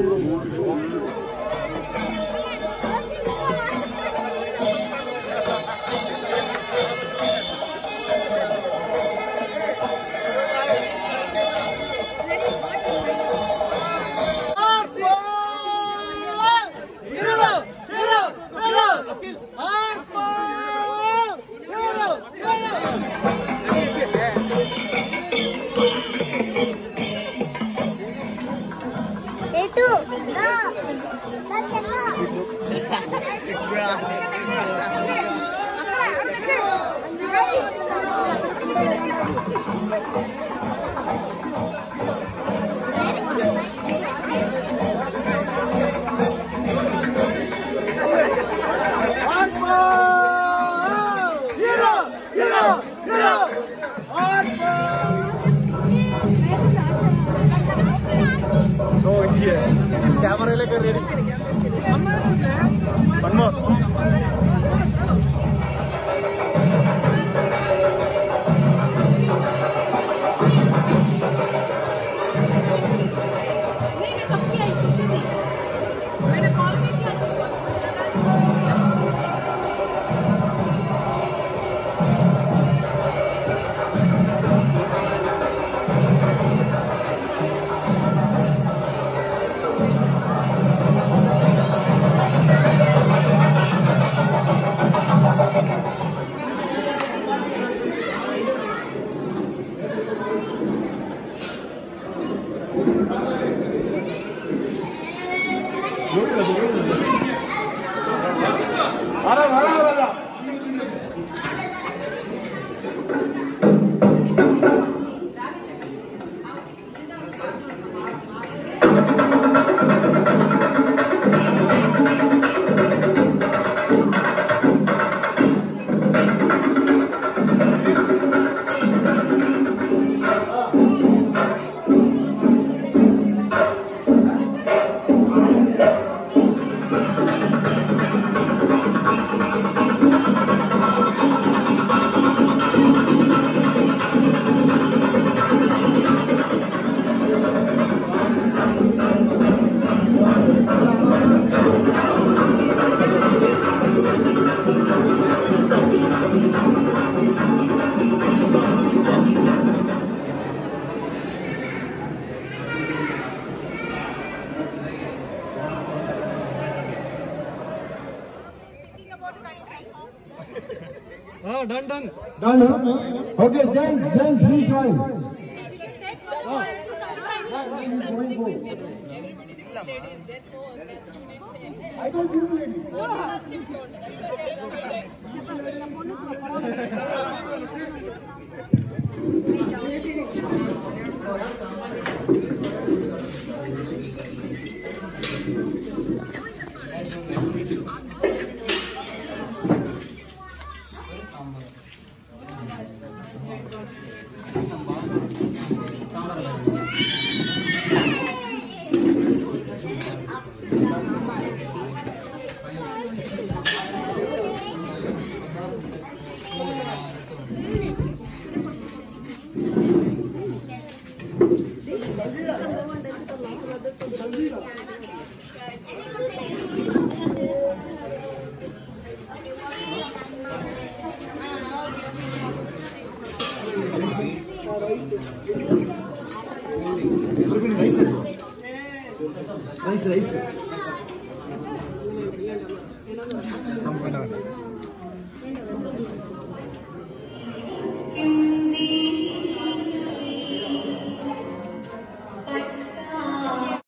Deus. Rayleigh ready. 알아, 알아. Huh? Okay, gents, gents, please join. Going go. I don't do ladies. Rice rice